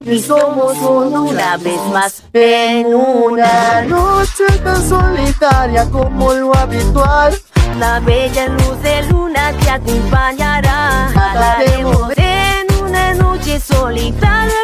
y somos uno una vez más en una noche tan solitaria como lo habitual. La bella luz de luna te acompañará. Hablaremos en una noche solitaria,